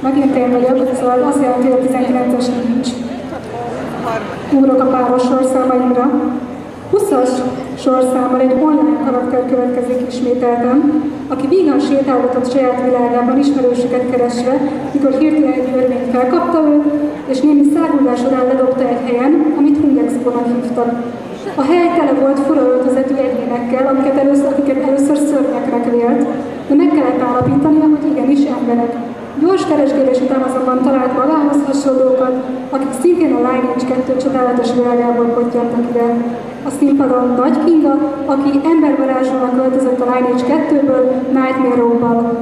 Megint én vagyok, szóval azt jelenti, hogy a 19-es nincs. Ugrok a páros sorszámaimra. 20-as sorszámmal egy online karakter következik ismételten, aki vígan sétálgatott saját világában ismerősöket keresve, mikor hirtelen egy örvény felkapta őt, és némi száguldás során ledobta egy helyen, amit Hungexpo-nak hívtak. A hely tele volt fura öltözetű egyénekkel, amiket először, akiket először szörnyeknek vélt, de meg kellett állapítania, hogy igenis emberek. Gyors keresgélés után azonban talált magához hasonlókat, akik szintén a Lineage 2 csodálatos világából pottyantak ide. A színpadon Nagy Kinga, aki embervarázsolnak költözött a Lineage 2-ből Nightmare Row-val.